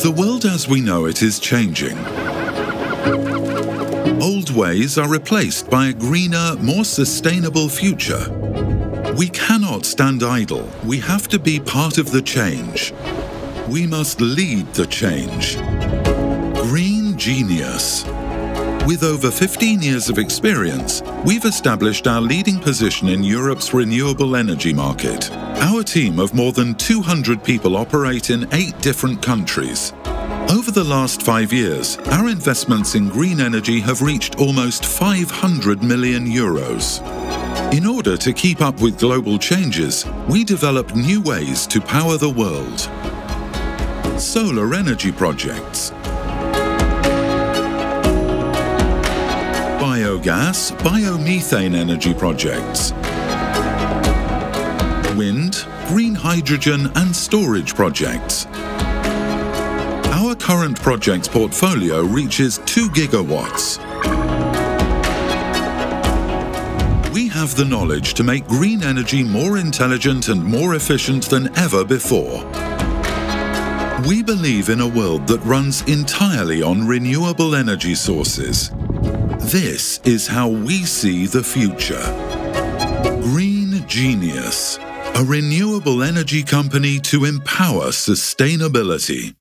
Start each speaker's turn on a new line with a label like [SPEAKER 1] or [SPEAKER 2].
[SPEAKER 1] The world as we know it is changing. Old ways are replaced by a greener, more sustainable future. We cannot stand idle. We have to be part of the change. We must lead the change. Green Genius. With over 15 years of experience, we've established our leading position in Europe's renewable energy market. Our team of more than 200 people operate in eight different countries. Over the last five years, our investments in green energy have reached almost 500 million euros. In order to keep up with global changes, we develop new ways to power the world. Solar energy projects. Biogas, biomethane energy projects. Wind, green hydrogen and storage projects. Our current projects portfolio reaches 2 gigawatts. We have the knowledge to make green energy more intelligent and more efficient than ever before. We believe in a world that runs entirely on renewable energy sources. This is how we see the future. Green Genius, a renewable energy company to empower sustainability.